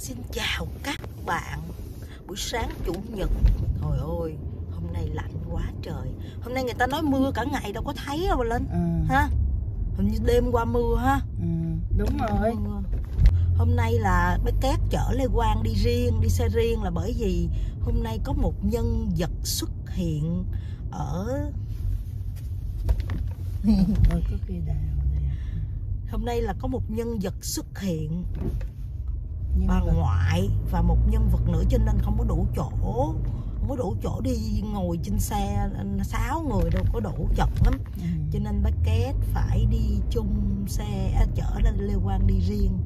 Xin chào các bạn. Buổi sáng chủ nhật. Trời ơi Hôm nay lạnh quá trời. Hôm nay người ta nói mưa cả ngày đâu có thấy đâu Linh ừ, Ha? Hình như đêm qua mưa ha. Ừ, đúng rồi. Mưa. Hôm nay là bé Cát chở Lê Quang đi riêng Đi xe riêng là bởi vì Hôm nay có một nhân vật xuất hiện Ở Ôi, Hôm nay là có một nhân vật xuất hiện Nhưng bà mà- ngoại và một nhân vật nữa cho nên không có đủ chỗ không có đủ chỗ đi ngồi trên xe sáu người đâu có đủ chật lắm. Ừ. cho nên bác két phải đi chung xe à, chở lên Lê Quang đi riêng.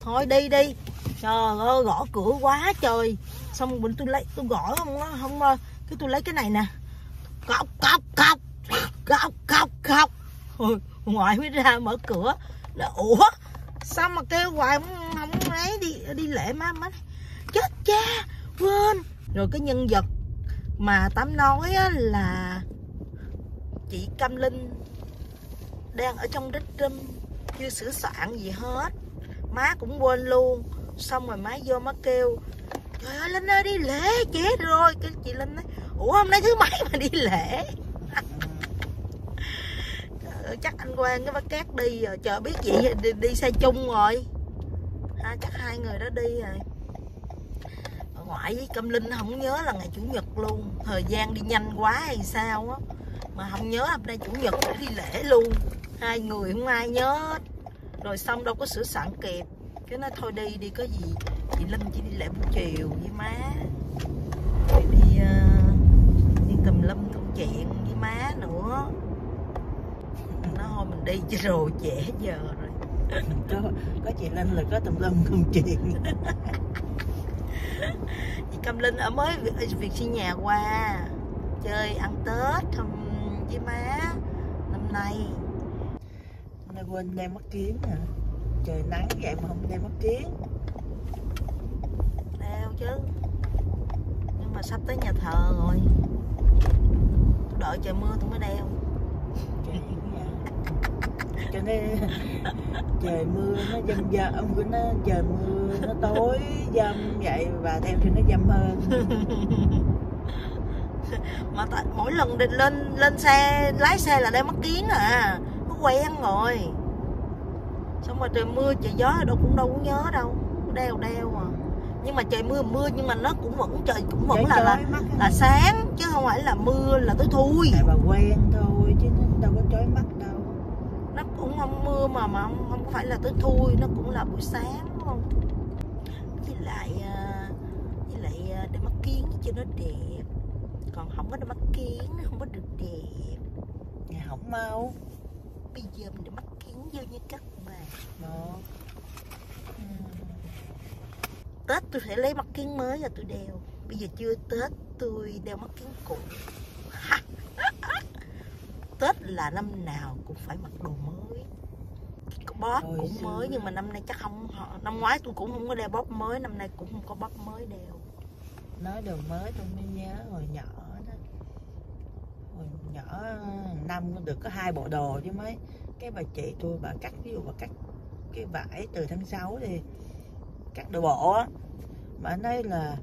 Thôi đi đi trời ơi gõ cửa quá trời xong mình tôi lấy tôi gõ không không ờ, cái tôi lấy cái này nè. Cọc cọc cọc cọc cọc cọc Ôi, ngoại mới ra mở cửa. Nó ủa sao mà kêu hoài không, không ấy đi đi lễ má má chết cha quên. Rồi cái nhân vật mà tám nói á, là chị Cam Linh đang ở trong đích trâm chưa sửa soạn gì hết. Má cũng quên luôn. Xong rồi má vô má kêu trời ơi linh ơi đi lễ chết rồi. Cái chị linh nói ủa hôm nay thứ mấy mà đi lễ. Ơi, chắc anh quang cái bác cát đi rồi. Chờ biết gì đi, đi xe chung rồi. Ha, chắc hai người đó đi rồi. Ở ngoại với Cam linh không nhớ là ngày chủ nhật luôn. Thời gian đi nhanh quá hay sao á. Mà không nhớ hôm nay chủ nhật đi lễ luôn. Hai người không ai nhớ rồi xong đâu có sửa soạn kịp cái nói thôi đi đi có gì chị linh chỉ đi lễ buổi chiều với má. Rồi đi ờ, đi tùm lum công chuyện với má nữa. Nó thôi mình đi chứ rồi trễ giờ rồi. Có, có chị Linh là có tùm lum công chuyện chị Cam Linh ở mới việc, việc xin nhà qua chơi ăn Tết thăm với má năm nay. Hôm nay quên đem mắt kiến hả? Trời nắng vậy mà không đem mắt kiến chứ. Nhưng mà sắp tới nhà thờ rồi. Tôi đợi trời mưa tôi mới đeo. Cho nên trời mưa nó dâm dâm của nó trời mưa nó tối dâm vậy và theo thì nó dâm hơn. Mà tại mỗi lần định lên lên xe lái xe là đeo mắt kiến à. Nó quen rồi. Xong rồi trời mưa trời gió đâu cũng đâu có nhớ đâu. Đeo đeo à nhưng mà trời mưa mưa nhưng mà nó cũng vẫn trời cũng vẫn là là là sáng chứ không phải là mưa là tới thui. Tại bà quen thôi chứ đâu có chói mắt đâu. Nó cũng không mưa mà mà không, không phải là tới thui nó cũng là buổi sáng đúng không? Với lại à, với lại à, đeo mắt kiến cho nó đẹp. Còn không có đeo mắt kiến nó không có được đẹp. Nhà hỏng mau. Bây giờ mình đeo mắt kiến vô như các bạn đó tết tôi sẽ lấy mắt kiến mới rồi tôi đeo. Bây giờ chưa tết tôi đeo mắt kiến cũ. Tết là năm nào cũng phải mặc đồ mới. Bóp Hồi cũng xưa. mới nhưng mà năm nay chắc không năm ngoái tôi cũng không có đeo bóp mới năm nay cũng không có bóp mới đeo. Nói đồ mới tôi mới nhớ hồi nhỏ đó. Hồi nhỏ năm được có hai bộ đồ chứ mấy. Cái bà chị tôi bà cắt ví dụ bà cắt cái vải từ tháng 6 đi cắt đồ bộ á. Bà nói là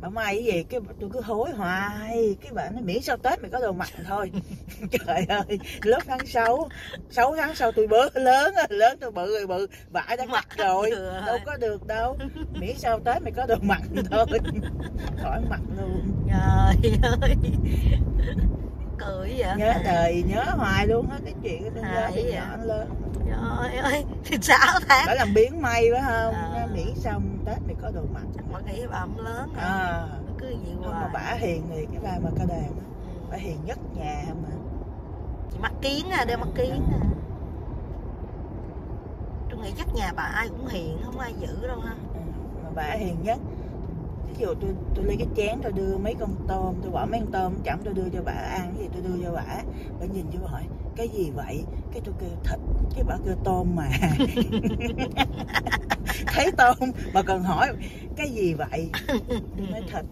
bà may cái gì cái tôi cứ hối hoài cái bà nói miễn sao tết mày có đồ mặc thôi. Trời ơi lớp tháng 6 6 tháng sau tôi bớ lớn lớn tôi bự rồi bự vải đã cắt rồi đâu có được đâu. Miễn sao tết mày có đồ mặc thôi. Khỏi mặc luôn. Trời ơi cười vậy? Nhớ đời nhớ hoài luôn hết cái chuyện của À, vậy? từ nhỏ đến lớn trời ơi thì sáu tháng đã làm biến may phải không? À. Miễn xong tết mày có đồ mặc. Chắc mà nghĩ bà không lớn à. à nó cứ gì không mà hoài bả hiền thì cái bà mà ca đàn á, Ừ. bả hiền nhất nhà mà chị mắt kiến à đeo mắt kiến à tôi nghĩ chắc nhà bà ai cũng hiền không ai giữ đâu ha. Ừ, mà bả hiền nhất ví dụ tôi tôi lấy cái chén tôi đưa mấy con tôm tôi bỏ mấy con tôm chẩm tôi đưa cho bà ăn cái gì tôi đưa cho bà bà nhìn vô hỏi cái gì vậy? Cái tôi kêu thịt. Cái bà kêu tôm mà. Thấy tôm mà còn hỏi cái gì vậy? Tôi nói thịt.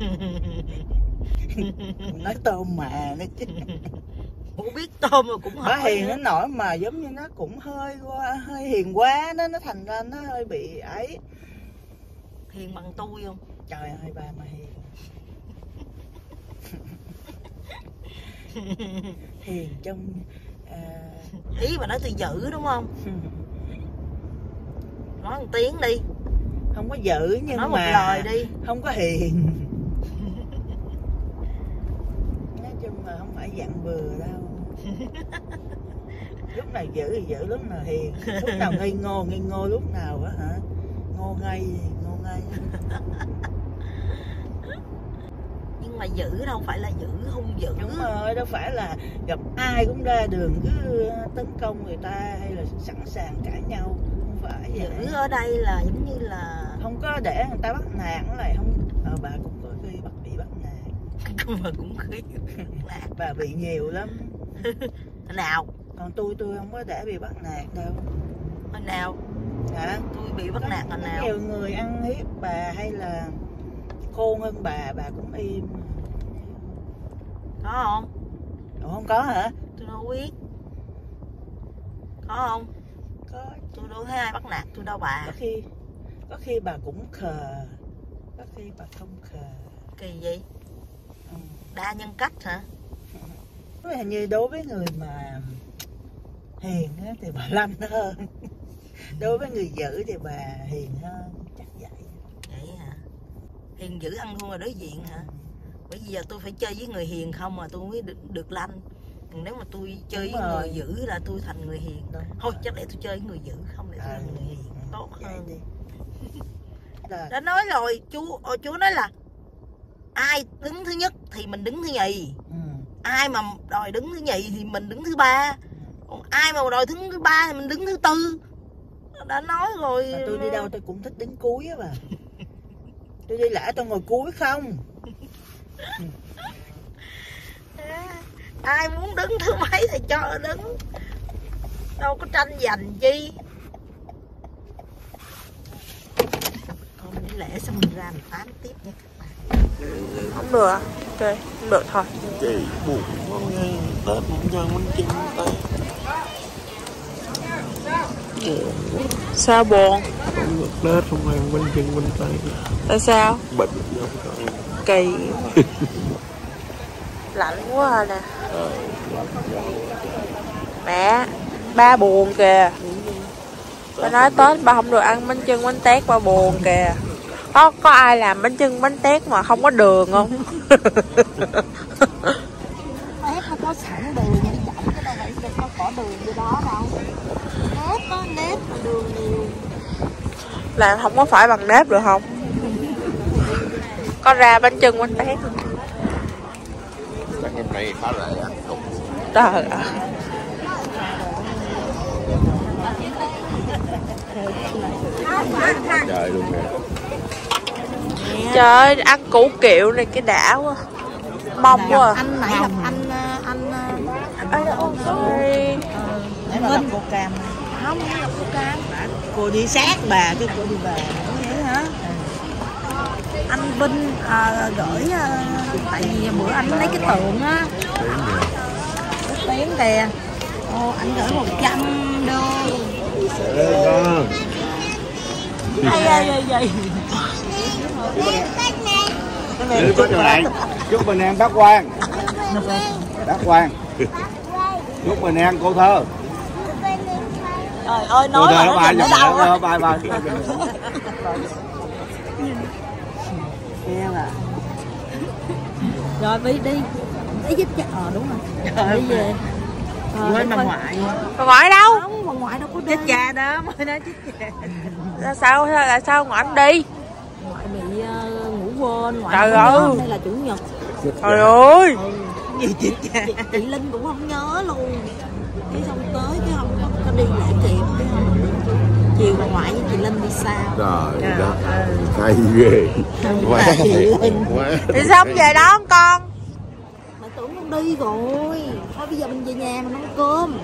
Nói tôm mà nó chứ. Ủa biết tôm mà cũng nó hỏi hiền nó nổi mà giống như nó cũng hơi hơi hiền quá nó nó thành ra nó hơi bị ấy Hiền bằng tôi không? trời ơi ba mà hiền. Hiền trong à, Ý mà nói tôi dữ đúng không? Nói một tiếng đi. Không có dữ nhưng Nói một mà lời đi. không có hiền. Nói chung là không phải dạng vừa đâu. Lúc nào dữ thì dữ lúc nào hiền. Lúc nào ngây ngô ngây ngô lúc nào á hả? Ngô ngây Nhưng mà dữ đâu phải là dữ hung dữ đúng rồi đâu phải là gặp ai cũng ra đường cứ tấn công người ta hay là sẵn sàng cãi nhau không phải vậy. Dữ ở đây là giống như là không có để người ta bắt nạt lại không ờ, bà cũng có khi bắt bị bắt nạt. Mà cũng nạt. Bà bị nhiều lắm. Nào. Còn tôi tôi không có để bị bắt nạt đâu. Hồi nào hả tôi bị bắt nạt hồi nào? nhiều người ăn hiếp bà hay là khôn hơn bà bà cũng im. Có không? Ủa, không có hả? Tôi đâu biết. Có không? Có. Tôi đâu thấy ai bắt nạt tôi đâu bà. Có khi có khi bà cũng khờ. Có khi bà không khờ. Kỳ gì ừ. đa nhân cách hả? Hình như đối với người mà hiền á, thì bà lanh hơn đối với người dữ thì bà hiền hơn chắc vậy. Vậy hả? Hiền dữ ăn thua rồi đối diện hả? Bởi vì giờ tôi phải chơi với người hiền không mà tôi mới được, được lanh. Nếu mà tôi chơi Đúng với rồi. người dữ là tôi thành người hiền. Đúng thôi rồi. chắc để tôi chơi với người dữ không để tôi À, là người hiền. Tốt hơn. đi. Là đã nói rồi chú ờ, chú nói là ai đứng thứ nhất thì mình đứng thứ nhì. Ừ. ai mà đòi đứng thứ nhì thì mình đứng thứ ba. Còn ai mà đòi đứng thứ ba thì mình đứng thứ tư đã nói rồi. Mà tôi đi đâu tôi cũng thích đứng cuối á bà. Tôi đi lẽ tôi ngồi cuối không? Ai muốn đứng thứ mấy thì cho đứng. Đâu có tranh giành chi. Để lễ xong mình ra mình tám tiếp nha các bạn. Không được à? ok không được thôi. Chị buồn quá. Nghe tết cũng cho bánh chưng tay sao buồn? Không được tết không ăn bánh chưng bánh tay tại sao? bệnh không có ăn kỳ. Lạnh quá à nè. Mẹ ba buồn kìa. Ba nói tết ba không được ăn bánh chưng bánh tét ba buồn kìa. Có có ai làm bánh chưng bánh tét mà không có đường không? Nếp nó có sẵn đường nhân chậm cái đâu phải đâu có cỏ đường vô đó đâu có nếp mà đường nhiều làm không có phải bằng nếp được không? Có ra bánh chưng bánh tét? Chắc hôm nay khá là ăn không trời ơi. Trời luôn nè. Trời ơi ăn củ kiệu này cái đã quá. Mong quá à. anh nãy gặp anh ờ, anh ờ, Ây, oh, sorry. nếu mà gặp cô cam không gặp cô cam cô đi sát bà chứ cô đi về vậy hả anh Vinh à, gửi à, tại vì bữa anh lấy cái tượng á cái tiếng kìa Ồ, anh gửi 100 đô ai ai ai ai chúc cho bạn chúc bình an bác quan bác quan chúc bình an cô thơ trời ơi nói thơ mà nó nó bài nhìn ở đâu á bài bài nghe bà rồi đi đi. Đi giúp cho ờ đúng rồi. Đi về. Ờ, quên đi bà ngoại. Bà ngoại đâu? Không bà ngoại đâu có chết đi. cha đó mới nói chết cha. Là sao là sao ngoại anh đi? Ngoại bị ờ, ngủ quên ngoại Trời ơi. đây là chủ nhật. Trời ơi. Gì chết cha? Chị, chị Linh cũng không nhớ luôn. Cái xong tới cái đi lễ kịp cái không? Chiều bà ngoại với chị Linh đi sao? Trời đất hay ghê. Quá thì sao không về đón con? Mà tưởng con đi rồi. Thôi bây giờ mình về nhà mình nấu cơm.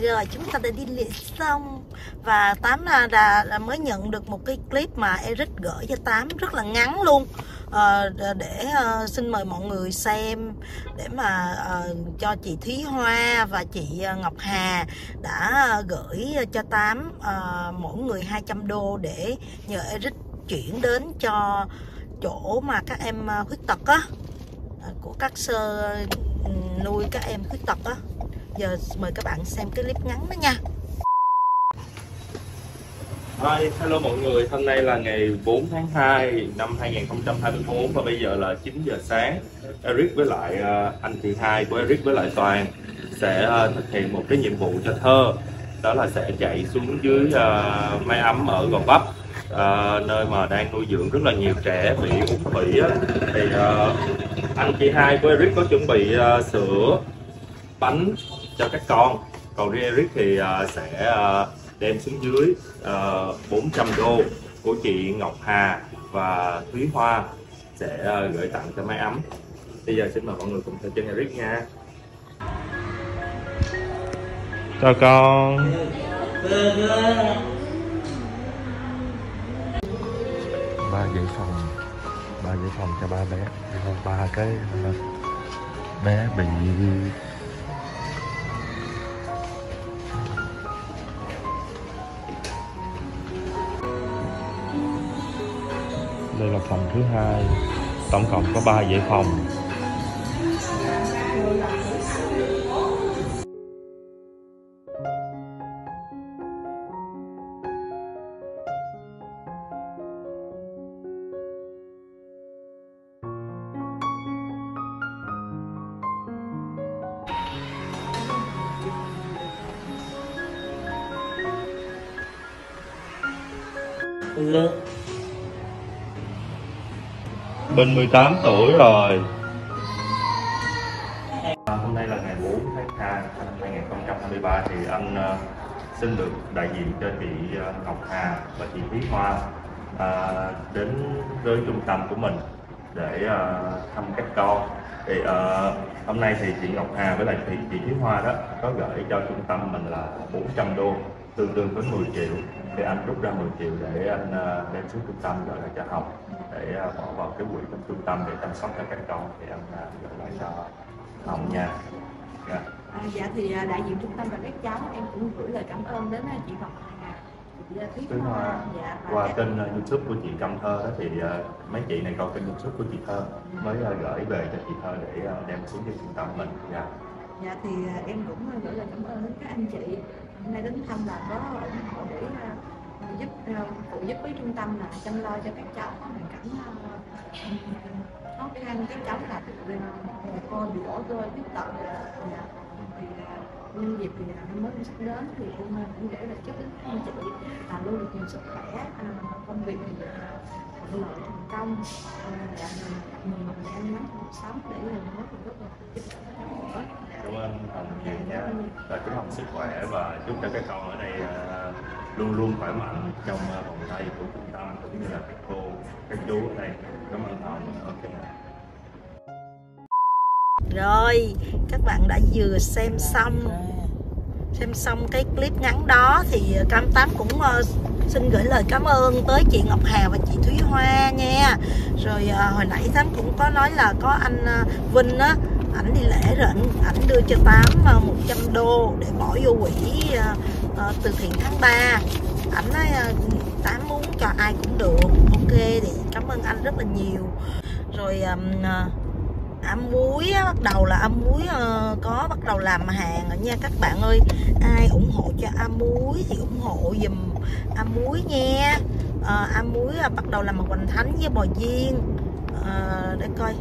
Rồi chúng ta đã đi liệt xong. Và tám là, là, là mới nhận được một cái clip mà Eric gửi cho tám rất là ngắn luôn uh, để uh, xin mời mọi người xem để mà uh, cho chị Thúy Hoa và chị Ngọc Hà đã gửi cho Tám uh, mỗi người 200 đô để nhờ Eric chuyển đến cho chỗ mà các em khuyết tật á của các sơ ừ, nuôi các em khuyết tật á. Giờ mời các bạn xem cái clip ngắn đó nha. Hi, hello mọi người, hôm nay là ngày 4 tháng 2 năm 2024 và bây giờ là 9 giờ sáng. Eric với lại à, anh chị hai của Eric với lại Toàn sẽ à, thực hiện một cái nhiệm vụ cho thơ. Đó là sẽ chạy xuống dưới à, uh, máy ấm ở Gò Vấp uh, nơi mà đang nuôi dưỡng rất là nhiều trẻ bị ung thủy á. thì uh, anh chị hai của Eric có chuẩn bị uh, sữa bánh cho các con. Còn riêng Eric thì uh, sẽ uh, đem xuống dưới ờ, 400 đô của chị Ngọc Hà và Thúy Hoa sẽ ờ, gửi tặng cho máy ấm. Bây giờ xin mời mọi người cùng theo chân Eric nha. Chào con. Ba dãy phòng ba dãy phòng cho ba bé. Ba cái bé bị phòng thứ hai tổng cộng có 3 dãy phòng Look. Bên 18 tuổi rồi. À, Hôm nay là ngày 4 tháng 2 năm 2023 thì anh uh, xin được đại diện cho chị uh, Ngọc Hà và chị Thúy Hoa uh, đến với trung tâm của mình để uh, thăm các con. Thì uh, hôm nay thì chị Ngọc Hà với lại chị, chị Thúy Hoa đó có gửi cho trung tâm mình là 400 đô tương đương với 10 triệu thì anh rút ra 10 triệu để anh ờ, đem xuống trung tâm gửi lại cho học để ờ, bỏ vào cái quỹ trong trung tâm để chăm sóc cho các con thì anh ờ, gửi lại cho Hồng nha Dạ. À, dạ thì à, đại diện trung tâm và các cháu em cũng gửi lời cảm ơn đến à, chị Ngọc à, Thúy Hoa. Dạ qua các- kênh youtube của chị Trâm Thơ đó thì mấy chị này coi kênh youtube của chị Thơ mới gửi về cho chị Thơ để đem xuống cho trung tâm mình dạ. dạ thì à, em cũng à, gửi lời cảm ơn đến các anh chị nay đến thăm là có ủng hộ để ờ, giúp ờ, phụ giúp với trung tâm là chăm lo cho các cháu có hoàn cảnh ờ, khó khăn. Các cháu là từ mồ bị bỏ rơi tiếp tật dạ. thì nhân dịp thì năm mới sắp đến thì cũng cũng để là chúc đến anh chị là luôn được nhiều sức khỏe công việc thì thuận lợi thành công. Và mình mình ăn nắm cuộc sống để mình mới được rất là giúp đỡ các cháu nữa cảm ơn Hồng nhiều nha và chúc Hồng sức khỏe và chúc cho các con ở đây à, luôn luôn khỏe mạnh trong à, vòng tay của trung tâm cũng như là các cô các chú ở đây. Cảm ơn Hồng. Ok. Rồi các bạn đã vừa xem xong. Xem xong cái clip ngắn đó thì cam tám cũng à, xin gửi lời cảm ơn tới chị Ngọc Hà và chị Thúy Hoa nha. Rồi hồi nãy tám cũng có nói là có anh ờ, Vinh á ảnh đi lễ rồi ảnh, ảnh đưa cho tám ờ, 100 đô để bỏ vô quỹ uh, từ thiện tháng 3 ảnh nói ờ, tám muốn cho ai cũng được ok thì cảm ơn anh rất là nhiều. Rồi um, âm muối á, bắt đầu là âm muối có bắt đầu làm hàng rồi nha các bạn ơi. Ai ủng hộ cho âm muối thì ủng hộ dùm âm muối nha. Ờ, âm muối bắt đầu làm bằng hoành thánh với bò viên. Để coi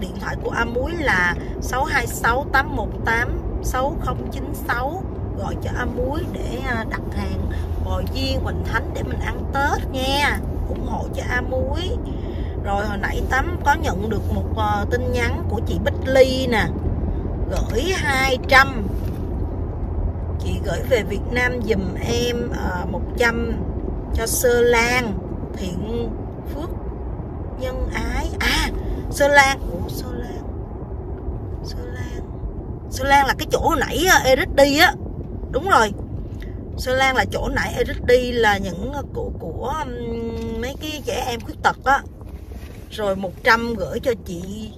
điện thoại của A muối là 626 818 6096 gọi cho A muối để à, đặt hàng bò viên Quỳnh thánh để mình ăn tết nha. Ủng hộ cho A muối. Rồi hồi nãy Tắm có nhận được một ờ, tin nhắn của chị Bích Ly nè. Gửi 200 Chị gửi về Việt Nam dùm em ờ, uh, 100 cho Sơ Lan Thiện Phước Nhân Ái. À Sơ Lan. Ủa Sơ Lan. Sơ Lan. Sơ Lan là cái chỗ hồi nãy ờ, Eric đi á. Đúng rồi. Sơ Lan là chỗ nãy Eric đi là những ờ, của của mấy cái trẻ em khuyết tật á. Rồi 100 gửi cho chị,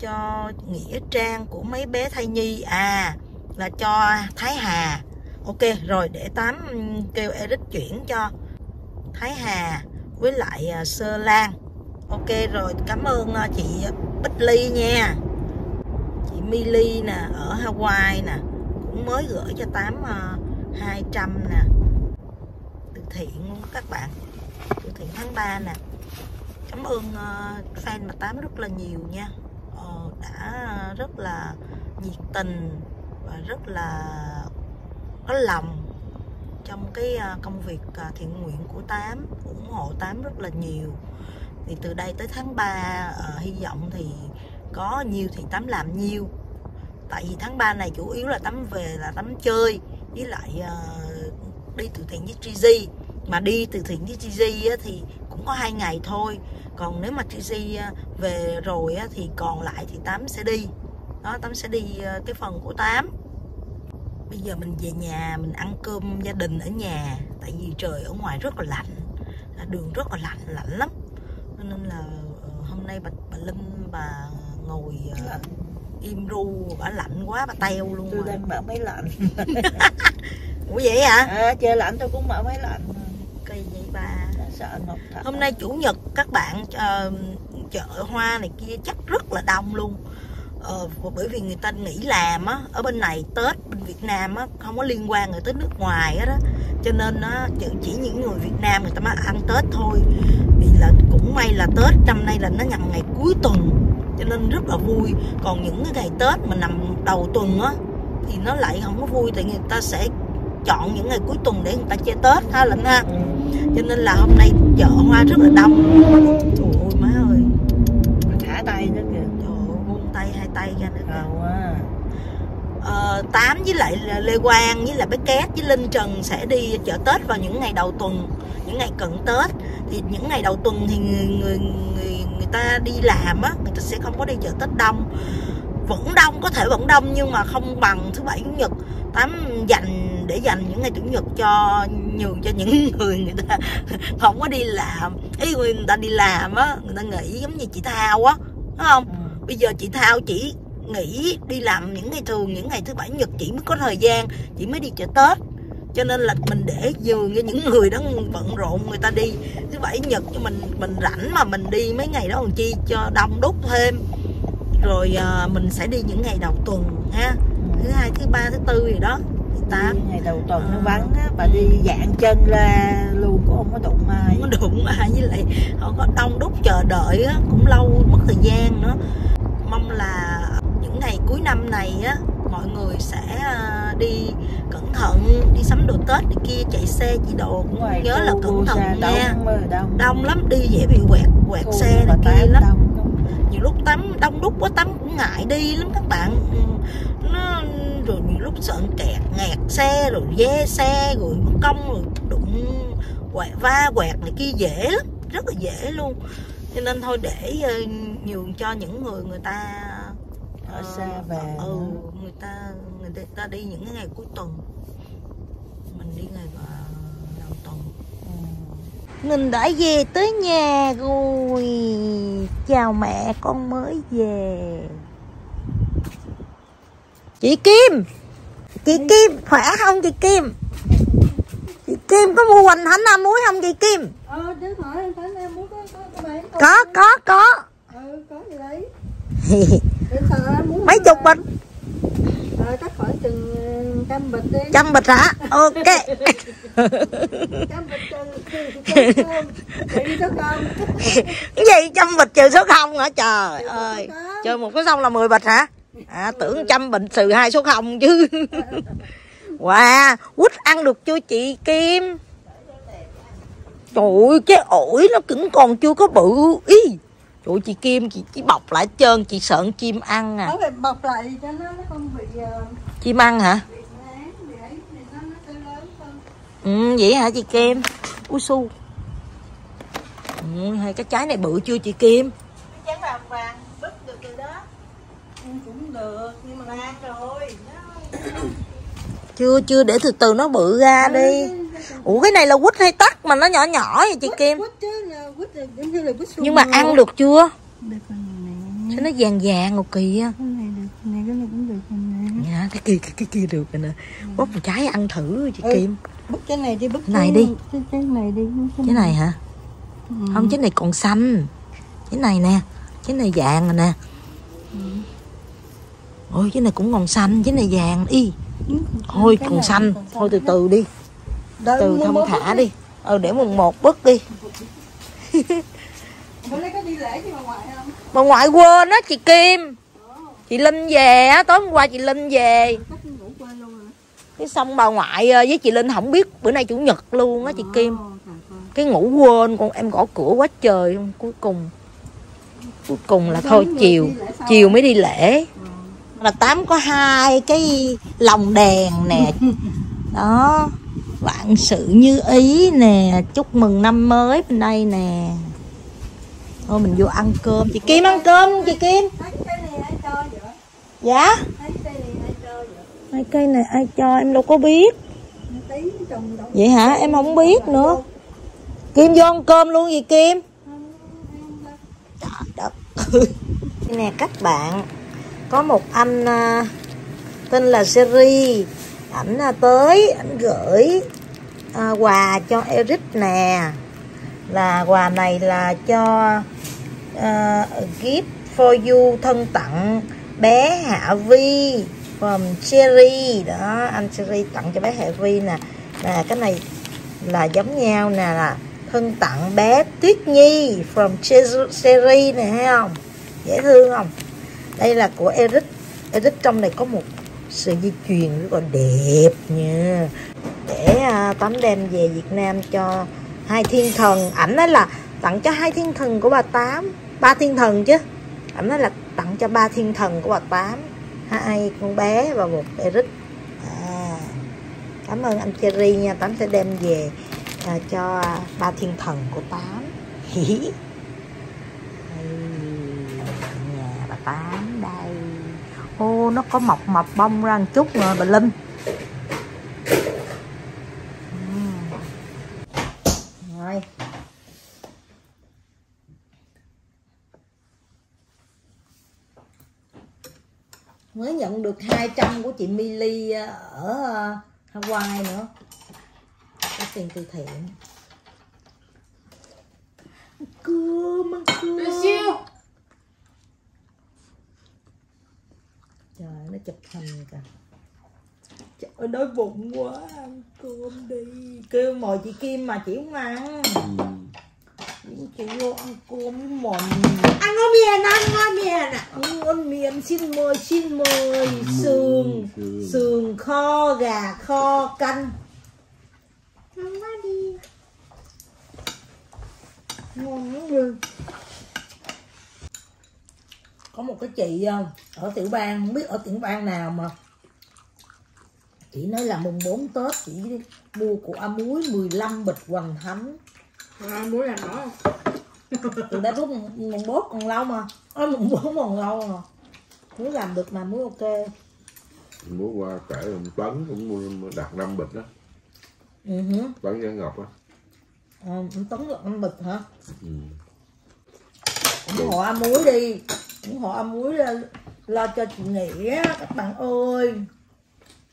cho nghĩa trang của mấy bé thai nhi. À là cho Thái Hà. Ok, rồi để tám kêu Eric chuyển cho Thái Hà với lại ờ, Sơ Lan ok rồi cảm ơn ờ, chị Bích Ly nha. Chị Milly nè ở Hawaii nè cũng mới gửi cho tám ờ, hai trăm nè. Từ thiện luôn các bạn. Từ thiện tháng 3 nè. Cảm ơn ờ, fan mà tám rất là nhiều nha. Ờ, đã rất là nhiệt tình và rất là có lòng trong cái công việc thiện nguyện của tám ủng hộ tám rất là nhiều thì từ đây tới tháng 3 ờ, hy vọng thì có nhiều thì tám làm nhiều tại vì tháng 3 này chủ yếu là tắm về là tắm chơi với lại ờ, đi từ thiện với Trizy mà đi từ thiện với Trizy á, thì cũng có hai ngày thôi. Còn nếu mà Trizy ờ, về rồi á, thì còn lại thì tám sẽ đi. Đó tám sẽ đi ờ, cái phần của tám bây giờ mình về nhà mình ăn cơm gia đình ở nhà. Tại vì trời ở ngoài rất là lạnh đường rất là lạnh lạnh lắm. Cho nên là ờ, hôm nay bà, bà Linh bà ngồi ờ, Lạnh. im ru bà lạnh quá bà teo luôn tôi rồi. đang mở máy lạnh. Ủa vậy hả? À, trời lạnh tôi cũng mở máy lạnh. Kỳ vậy bà. Sợ ngọc thật. Hôm nay chủ nhật các bạn ờ, chợ hoa này kia chắc rất là đông luôn ờ, bởi vì người ta nghỉ làm á ở bên này tết bên việt nam á không có liên quan người tới nước ngoài á. Đó cho nên á chỉ, chỉ những người việt nam người ta mới ăn tết thôi. Vì là cũng may là tết năm nay là nó nhằm ngày cuối tuần cho nên rất là vui. Còn những cái ngày tết mà nằm đầu tuần á thì nó lại không có vui tại người ta sẽ chọn những ngày cuối tuần để người ta chơi tết ha lệnh ha cho nên là hôm nay chợ hoa rất là đông. Tay ra nữa à, quá. Ờ, tám với lại lê quang với lại bé két với linh trần sẽ đi chợ tết vào những ngày đầu tuần những ngày cận tết. Thì những ngày đầu tuần thì người người người, người ta đi làm á người ta sẽ không có đi chợ tết đông. Vẫn đông có thể vẫn đông nhưng mà không bằng thứ bảy chủ nhật. Tám dành để dành những ngày chủ nhật cho nhường cho những người người ta không có đi làm. Ý người ta đi làm á người ta nghỉ giống như chị thao á đúng không? Ừ. bây giờ chị thao chỉ nghỉ đi làm những ngày thường những ngày thứ bảy nhật chị mới có thời gian chị mới đi chợ tết. Cho nên là mình để nhường cho những người đó bận rộn người ta đi. Thứ bảy nhật cho mình mình rảnh mà mình đi mấy ngày đó còn chi? Cho đông đúc thêm. Rồi à, mình sẽ đi những ngày đầu tuần ha. Thứ hai thứ ba thứ tư gì đó. Tám ngày đầu tuần nó Ờ. vắng á bà đi dạng chân ra luôn cũng không có đụng ai. Không có đụng ai với lại họ có đông đúc chờ đợi á, cũng lâu mất thời gian nữa mong là những ngày cuối năm này á mọi người sẽ à, đi cẩn thận đi sắm đồ tết đi kia chạy xe chị đồ cũng ngoài nhớ là cẩn thận nha. đông đông. Đông lắm đi dễ bị quẹt quẹt Khu xe này kia lắm. đông lắm. nhiều lúc tắm đông đúc quá tắm cũng ngại đi lắm các bạn. Ừ, nó rồi nhiều lúc sợ kẹt nghẹt xe rồi ve xe rồi mất công rồi đụng quẹt va quẹt này kia dễ lắm rất là dễ luôn cho nên thôi để ờ, nhường cho những người người ta ở ờ, xa về ừ người ta người ta đi những cái ngày cuối tuần. Mình đi ngày ờ, đầu tuần. Ừ. mình đã về tới nhà rồi. Chào mẹ con mới về. Chị kim! Chị kim khỏe không chị kim? Chị kim có mua hoành thánh nam muối không chị kim? Ờ đến hỏi thấy em muốn có có có. Ừ có gì đấy. Mấy chục bịch ờ chắc khoảng chừng ờ, trăm bịch đi. Trăm bịch hả? Ok. Trăm bịch trừ số không. Gì? Trăm bịch trừ số không hả? Trời ơi. chơi một cái xong là 10 bịch hả? À tưởng trăm bịch trừ hai số không chứ. Wow quýt ăn được chưa chị kim trời ơi cái ổi nó cũng còn chưa có bự. Ý trời ơi, chị kim chị chỉ bọc lại trơn chị sợ chim ăn à. Nó phải bọc lại cho nó nó không bị ờ, chim ăn hả? bị ngán bị ấy thì nó nó sẽ lớn hơn. Ừ vậy hả chị kim? Ui su. Ừ, hai cái trái này bự chưa chị kim? Chén vàng vàng bứt được rồi đó. Ừ, cũng được nhưng mà vàng rồi. Chưa chưa để từ từ nó bự ra đi. Ừ, ủa cái này là quýt hay tắc mà nó nhỏ nhỏ vậy chị Kim? quýt chứ là quýt là giống như là quýt nhưng mà ăn được chưa? Được rồi nè. Sao nó vàng vàng rồi kì á cái này được cái này cũng được rồi nè. Dạ cái kia cái, cái kia được rồi nè. Bóc một trái ăn thử chị Ừ. Kim. bứt cái này đi bứt Cái này đi. cái, cái này đi cái này hả? Ừ. không trái này còn xanh. Trái này nè trái này vàng rồi nè. Ôi trái này cũng còn xanh trái này vàng. Y. Thôi Cái còn xanh. thôi từ từ đi Đợi từ thông thả bứt đi. ờ để mùng một bớt đi. Đi bà ngoại quên á chị Kim. Chị Linh về á tối hôm qua chị Linh về. Cái xong bà ngoại ờ, với chị Linh không biết bữa nay chủ nhật luôn á chị Kim. cái ngủ quên con em gõ cửa quá trời luôn cuối cùng. Cuối cùng là thôi chiều đi chiều mới đi lễ. Là tám có hai cái lồng đèn nè. Đó vạn sự như ý nè. Chúc mừng năm mới bên đây nè. Thôi mình vô ăn cơm. Chị Kim ăn cơm chị Kim. Dạ? Hai cây này ai cho? Em đâu có biết. Vậy hả? Em không biết nữa. Kim vô ăn cơm luôn gì Kim? Trời đất nè các bạn. Có một anh à, Tên là Seri Ảnh à, tới Ảnh gửi à, quà cho Eric nè. Là quà này là cho uh, Gift for you Thân tặng bé Hạ Vi From Cherry. Đó anh Cherry tặng cho bé Hạ Vi nè. Nè cái này là giống nhau nè là thân tặng bé Tuyết Nhi from Cherry nè thấy không? Dễ thương không? Đây là của Eric. Eric trong này có một sợi dây chuyền rất là đẹp nha. Để à, tắm đem về Việt Nam cho hai thiên thần. Ảnh nói là tặng cho hai thiên thần của bà Tám. Ba thiên thần chứ. Ảnh nói là tặng cho ba thiên thần của bà Tám. Hai con bé và một Eric à, cảm ơn anh Cherry nha. Tám sẽ đem về à, cho ba thiên thần của Tám. Hỉ nhà bà Tám đây ô nó có mọc mọc bông ra một chút rồi bà Linh. Rồi. Mới nhận được 200 của chị Milly ở ờ, Hawaii nữa. Có tiền từ thiện. Ăn cơm. Ăn cơm trời nó chụp hình kìa. Trời ơi, đói bụng quá ăn cơm đi. Kêu mời chị Kim mà chị không ăn. Chị vô ăn cơm với ăn ngon miền ăn ngon miền ăn ngon miền xin mời xin mời. Sườn. sườn kho gà kho canh. Ăn quá đi. Ngon lắm luôn có một cái chị ờ, ở tiểu bang không biết ở tiểu bang nào mà chị nói là mùng 4 Tết chị mua của A muối 15 bịch hoành thánh. À, muốn làm nó không? Từ đã rút mùng, mùng 4 còn lâu mà. Ôi, mùng 4 còn lâu mà. Muối làm được mà muối ok. Bố qua kể là một tấn cũng mua đặt 5 bịch đó. Ừ hứ. Tấn với ngọc á. Ờ, ông tấn được ăn bịch hả? Ừ. ủng hộ A muối đi ủng hộ A muối lo, lo cho chị nghĩa các bạn ơi.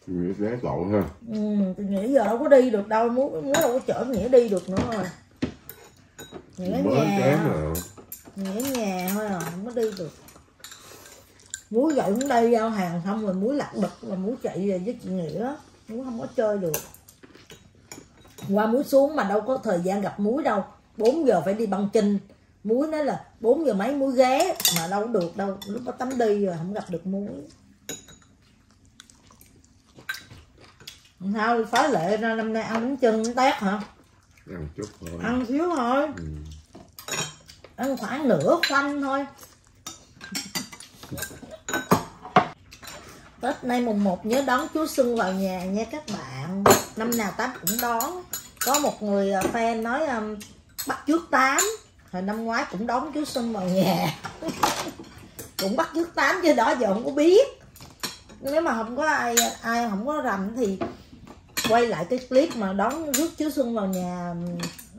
Nghĩa ghé tội ha. Ừ, chị nghĩa giờ đâu có đi được đâu muối muối đâu có chở nghĩa đi được nữa rồi. Nghĩa Mới nhà. nghĩa nhà thôi à không có đi được. Muối dậy cũng đây giao hàng xong rồi muối lạc đực là muối chạy về với chị nghĩa muối không có chơi được. Qua muối xuống mà đâu có thời gian gặp muối đâu. 4 giờ phải đi băng chinh muối nói là 4 giờ mấy muối ghé mà đâu có được đâu lúc có tắm đi rồi không gặp được muối. Sao phá lệ ra năm nay ăn bánh bánh tét hả? Ăn chút thôi. Ăn xíu thôi. Ừ. ăn khoảng nửa khoanh thôi. Tết nay mùng 1 nhớ đón chú Xuân vào nhà nha các bạn. Năm nào Tám cũng đón. Có một người à, fan nói um, bắt trước Tám Hồi năm ngoái cũng đón chú Xuân vào nhà. Cũng bắt trước Tám chứ đó giờ không có biết. Nếu mà không có ai ai không có rành thì quay lại cái clip mà đón rước chú Xuân vào nhà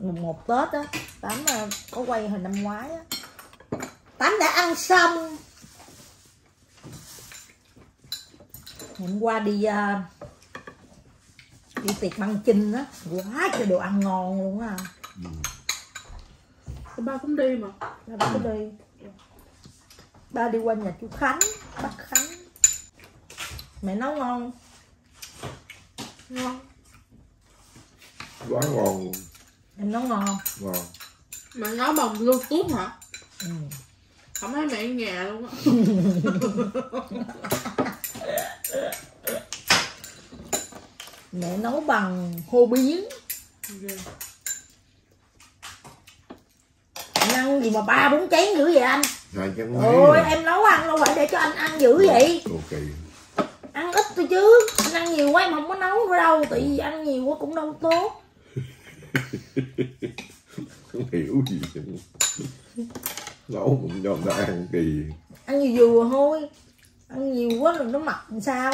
mùng một Tết á. Tám à, có quay hồi năm ngoái á. Tám đã ăn xong. Hôm qua đi à, đi tiệc băng chinh á. Quá trời đồ ăn ngon luôn á. Ừ ba cũng đi mà. Ba ba có đi. Ba đi qua nhà chú Khánh bác Khánh. Mẹ nấu ngon. Ngon. Quá ngon. Luôn em nấu ngon. Không ngon. Mẹ nói bằng bluetooth hả? Ừ. không thấy mẹ ở nhà luôn á. Mẹ nấu bằng hô biến anh ăn gì mà ba bốn chén dữ vậy anh? Ôi mấy em nấu ăn đâu phải để cho anh ăn dữ vậy. Ok. Ăn ít thôi chứ. Anh ăn nhiều quá em không có nấu nữa đâu tại vì ăn nhiều quá cũng đâu tốt. Không hiểu gì nấu cũng cho người ta ăn kỳ. Ăn nhiều vừa thôi. Ăn nhiều quá rồi nó mập làm sao?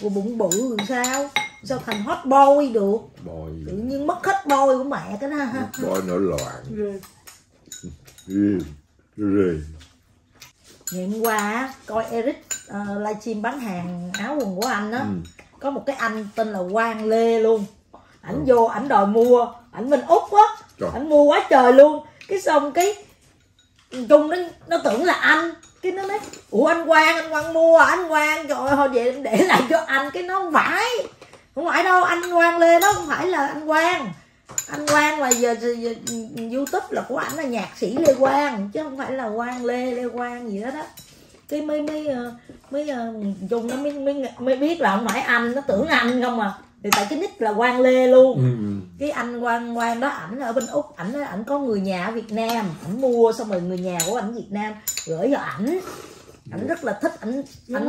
Rồi bụng bự làm sao? Sao thành hot boy được? Bòi tự nhiên mất hết boy của mẹ cái đó. Ha bòi nổi loạn. Rồi ghê ghê ngày hôm qua coi Eric uh, livestream bán hàng áo quần của anh á ừ. có một cái anh tên là Quang Lê luôn. Ảnh vô ảnh đòi mua ảnh bên úc á ảnh mua quá trời luôn. Cái xong cái chung nó nó tưởng là anh. Cái nó nói ủa anh Quang anh Quang mua à? anh Quang trời ơi thôi vậy em để lại cho anh. Cái nó không phải không phải đâu anh Quang Lê đó không phải là anh Quang anh Quang là giờ, giờ, giờ YouTube là của ảnh là nhạc sĩ Lê Quang chứ không phải là Quang Lê Lê Quang gì đó đó. Cái mấy mấy ờ, mấy ờ, chung nó mới, mới mới biết là không phải anh nó tưởng anh không à. Thì tại cái nick là Quang Lê luôn. Ừ. cái anh Quang Quang đó ảnh ở bên úc ảnh ảnh có người nhà ở Việt Nam ảnh mua xong rồi người nhà của ảnh Việt Nam gửi cho ảnh. Ảnh rất là thích ảnh ảnh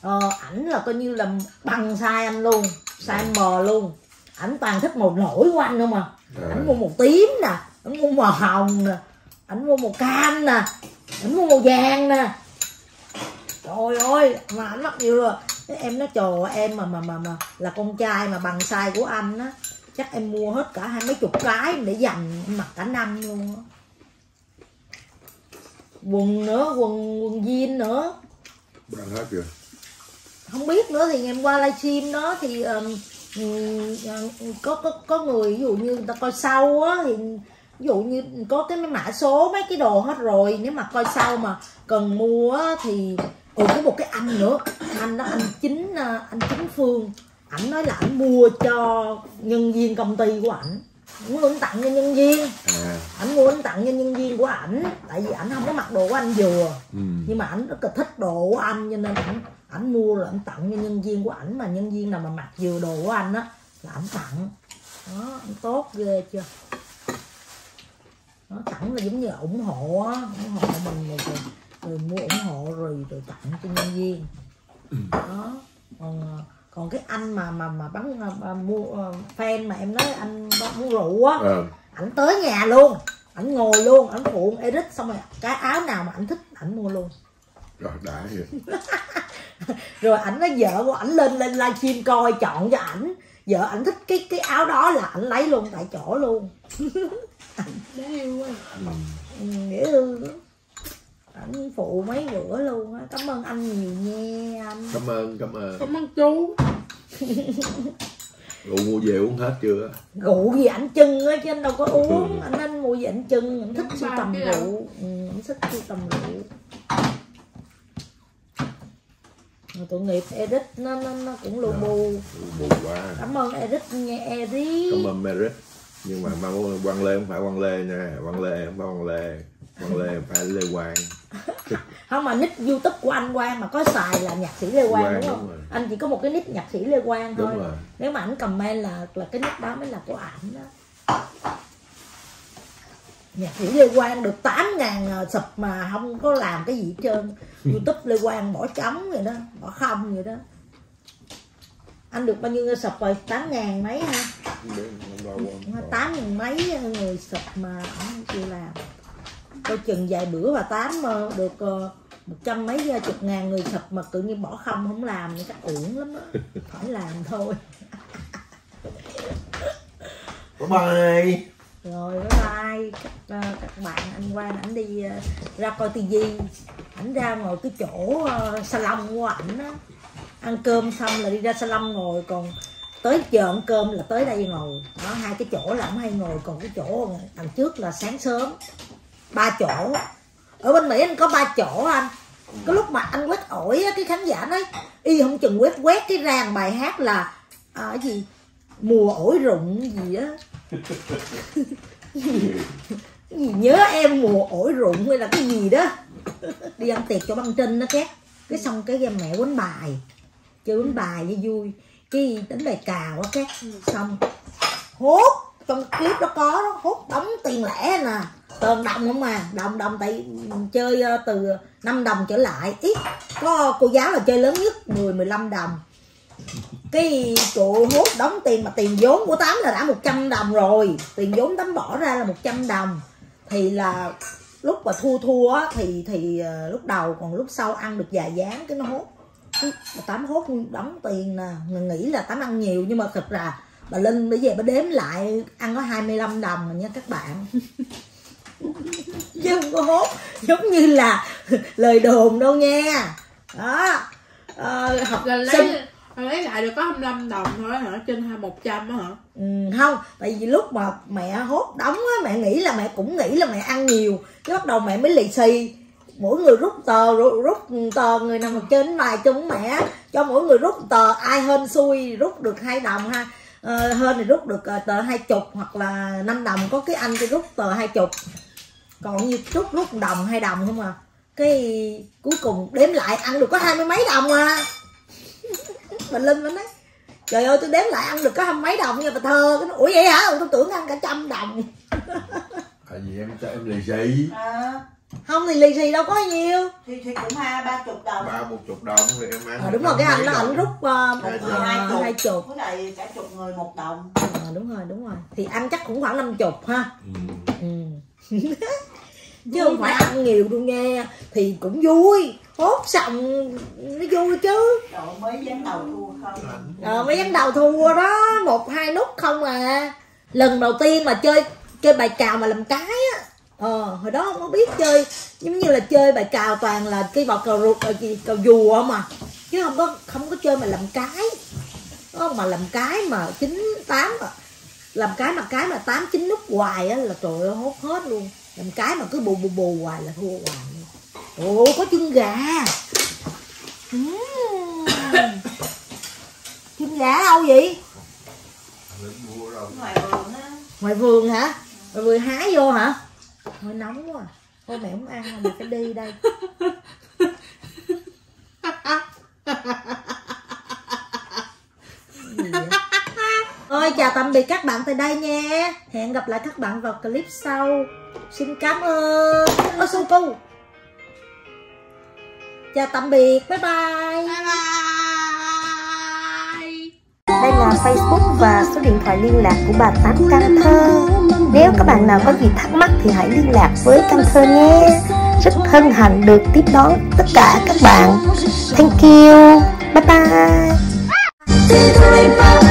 ờ, ảnh là coi như là bằng size anh luôn size M luôn ảnh toàn thích màu nổi của anh không à? Ảnh mua màu tím nè ảnh mua màu hồng nè ảnh mua màu cam nè ảnh mua màu vàng nè. Trời ơi mà ảnh mặc nhiều rồi. Em trời ơi, em mà mà mà mà là con trai mà bằng size của anh á chắc em mua hết cả hai mấy chục cái để dành em mặc cả năm luôn á. Quần nữa quần quần jean nữa. Bán hết chưa không biết nữa thì hôm qua livestream đó thì um, Ừ, à, có có có người ví dụ như người ta coi sau á thì ví dụ như có cái mã số mấy cái đồ hết rồi nếu mà coi sau mà cần mua á, thì còn có một cái anh nữa anh đó anh chính à, anh chính phương ảnh nói là ảnh mua cho nhân viên công ty của ảnh muốn ảnh tặng cho nhân viên. À. Ảnh mua ảnh tặng cho nhân viên của ảnh. Tại vì ảnh không có mặc đồ của anh vừa. Ừ. nhưng mà ảnh rất là thích đồ của anh cho nên ảnh ảnh mua rồi ảnh tặng cho nhân viên của ảnh mà nhân viên nào mà mặc vừa đồ của anh á là ảnh tặng. Đó anh tốt ghê chưa? Nó tặng là giống như là ủng hộ á ủng hộ mình rồi, rồi, rồi mua ủng hộ rồi rồi tặng cho nhân viên. Đó còn ờ, còn cái anh mà mà mà bán ờ, mua ờ, fan mà em nói anh mua rượu á Ờ. ảnh tới nhà luôn ảnh ngồi luôn ảnh phụ Eric xong rồi cái áo nào mà ảnh thích ảnh mua luôn. Rồi đã vậy. Rồi ảnh nói vợ của ảnh lên lên livestream coi chọn cho ảnh. Vợ ảnh thích cái cái áo đó là ảnh lấy luôn tại chỗ luôn. Đáng yêu quá. Ừ. ừ, dễ thương ảnh phụ mấy bữa luôn á. Cảm ơn anh nhiều nha anh. Cảm ơn cảm ơn. Cảm ơn chú. Rượu mua về uống hết chưa? Rượu gì ảnh chưng á chứ anh đâu có uống. Anh anh mua gì ảnh chưng ảnh thích sưu tầm rượu. ừ, ảnh thích sưu tầm rượu. Rồi tội nghiệp Eric nó nó, nó cũng lu Dạ. bu. quá. Cảm ơn Eric nha Eric. Cảm ơn Merit. Nhưng mà mau Quang Lê không phải Quang Lê nha. Quang Lê không phải Quang Lê Quang Lê phải Lê Quang. Không mà nick youtube của anh Quang mà có xài là nhạc sĩ Lê Quang Quang, đúng đúng không? rồi. anh chỉ có một cái nick nhạc sĩ Lê Quang thôi. đúng rồi. Nếu mà ảnh comment là là cái nick đó mới là của ảnh đó. Nhạc sĩ Lê Quang được 8 ngàn sub mà không có làm cái gì hết trơn. Youtube Lê Quang bỏ trống vậy đó bỏ không vậy đó. Anh được bao nhiêu sub rồi? 8 ngàn mấy ha? Tám ngàn mấy người sub mà ông không chịu làm coi chừng vài bữa và tám ờ, được ờ, một trăm mấy ờ, chục ngàn người sập mà tự nhiên bỏ không không làm thì chắc uổng lắm á. Phải làm thôi. Bye bye. Rồi bye bye. Các, các bạn anh Quang ảnh đi ra coi tivi ảnh ra ngồi cái chỗ uh, salon của ảnh á. Ăn cơm xong là đi ra salon ngồi còn tới giờ ăn cơm là tới đây ngồi. Đó hai cái chỗ là ổng hay ngồi còn cái chỗ đằng trước là sáng sớm ba chỗ. Ở bên mỹ anh có ba chỗ anh. Cái lúc mà anh quét ổi á, cái khán giả nói y không chừng quét quét cái ràng bài hát là à, gì? Mùa ổi rụng gì á. Gì? Nhớ em mùa ổi rụng hay là cái gì đó. Đi ăn tiệc cho băng trinh nó két. Cái xong cái mẹ quánh bài. Chơi quánh bài cho vui. Cái đánh bài cào á két. Xong hốt trong clip đó có đó, hốt đóng tiền lẻ nè tôm đồng không à. Đồng đồng tại chơi ờ, từ 5 đồng trở lại. Ít có cô giáo là chơi lớn nhất 10 15 đồng. Cái cụ hút đóng tiền mà tiền vốn của tám là đã 100 đồng rồi. Tiền vốn tám bỏ ra là 100 đồng. Thì là lúc mà thua thua thì thì ờ, lúc đầu, còn lúc sau ăn được dài dáng cái nó hốt. Cái bà tám hốt đóng tiền nè. Người nghĩ là tám ăn nhiều, nhưng mà thật ra bà linh bây giờ bà đếm lại, ăn có 25 đồng mà nha các bạn. chứ không có hốt giống như là lời đồn đâu nha. Đó. Ờ, học là sinh lấy lấy lại được có 25 đồng thôi hả? Trên hai 100 á hả? Ừ, không tại vì lúc mà mẹ hốt đóng á mẹ nghĩ là mẹ cũng nghĩ là mẹ ăn nhiều cái bắt đầu mẹ mới lì xì. Mỗi người rút tờ rút, rút tờ người nào mà trên bài chung với mẹ cho mỗi người rút tờ ai hên xui rút được hai đồng ha. Ờ, hên thì rút được ờ, tờ hai chục hoặc là năm đồng có cái anh thì rút tờ hai chục còn như rút rút đồng hai đồng không à? Cái cuối cùng đếm lại ăn được có hai mươi mấy đồng à. Mình linh mình nói trời ơi tôi đếm lại ăn được có hai mấy đồng nha bà thơ. Cái nói, ủa vậy hả? Tôi tưởng ăn cả trăm đồng. Tại vì em cho em lì xì. À, không thì lì xì đâu có nhiêu thì thì cũng hai ba chục đồng. Ba một chục đồng thì em ăn à, đúng rồi cái anh nó ảnh rút uh, một Hai chục. ờ, hai chục. Với lại cả chục người một đồng. À, đúng rồi đúng rồi. Thì anh chắc cũng khoảng năm chục ha. Ừ. chứ không phải ăn nhiều đâu nghe thì cũng vui. Hốt xong nó vui chứ. Rồi mới ván đầu thua không? Ờ mấy ván đầu thua đó. Một hai nút không à. Lần đầu tiên mà chơi chơi bài cào mà làm cái á. Ờ hồi đó không có biết chơi giống như là chơi bài cào toàn là cái bọc cào ruột ờ, cào rùa mà. Chứ không có không có chơi mà làm cái. Không? Mà làm cái mà chín tám mà làm cái mà cái mà tám chín nút hoài á là trời ơi hốt hết luôn. Làm cái mà cứ bù bù bù hoài là thua hoài luôn. Ồ có chân gà. Ừm. chân gà đâu vậy? Ngoài vườn á. Ngoài vườn hả? Ngoài vườn hái vô hả? Thôi nóng quá à. thôi mẹ không ăn rồi mẹ phải đi đây Thôi chào tạm biệt các bạn tại đây nha. Hẹn gặp lại các bạn vào clip sau. Xin cảm ơn. Ô su cu Chào tạm biệt. Bye bye. Bye bye. Đây là Facebook và số điện thoại liên lạc của bà Tám Can Thơ. Nếu các bạn nào có gì thắc mắc thì hãy liên lạc với Can Thơ nhé. Rất hân hạnh được tiếp đón tất cả các bạn. Thank you. Bye. Bye